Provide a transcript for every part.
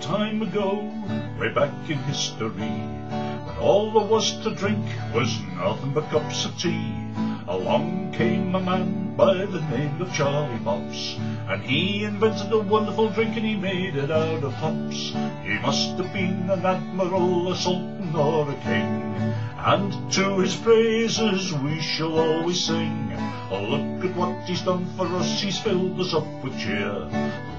time ago, way back in history, when all there was to drink was nothing but cups of tea. Along came a man by the name of Charlie Mops, and he invented a wonderful drink and he made it out of hops. He must have been an admiral, a sultan, or a king, and to his praises we shall always sing. Oh, look at what he's done for us, he's filled us up with cheer.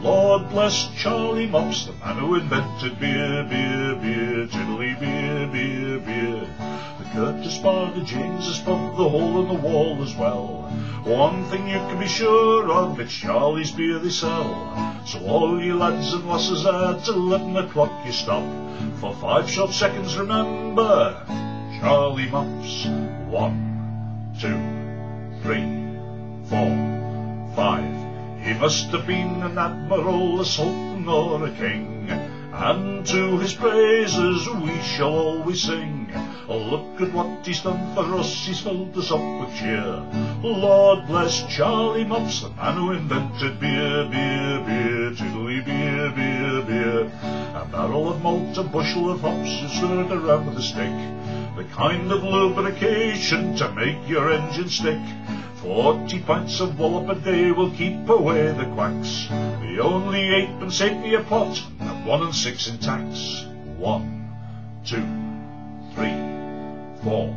Lord bless Charlie Mops, the man who invented beer, beer, beer, tiddly beer, beer, beer. Curtis Bar, the James's Pub, the hole in the wall as well. One thing you can be sure of, it's Charlie's beer they sell. So all you lads and lasses at eleven o'clock you stop. For five short seconds remember, Charlie Mops. One, two, three, four, five. He must have been an admiral, a sultan, or a king, and to his praises we shall always sing. Oh, look at what he's done for us, he's filled us up with cheer. Lord bless Charlie Mops, the man who invented beer, beer, beer, tiddly beer, beer, beer. A barrel of malt, a bushel of hops, you stirred around with a stick. The kind of lubrication to make your engine stick. Forty pints of wallop a day will keep away the quacks. The only eightpence halfpenny a pot, and one and six in tax. One, two, three, four,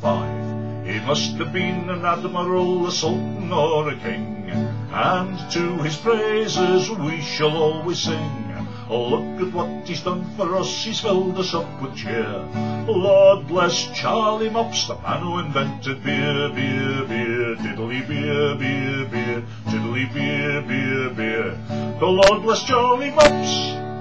five. He must have been an admiral, a sultan, or a king, and to his praises we shall always sing. Oh, look at what he's done for us, he's filled us up with cheer. Lord bless Charlie Mops, the man who invented beer, beer, beer, tiddly beer, beer, beer, tiddly beer, beer, beer. The Lord bless Charlie Mops.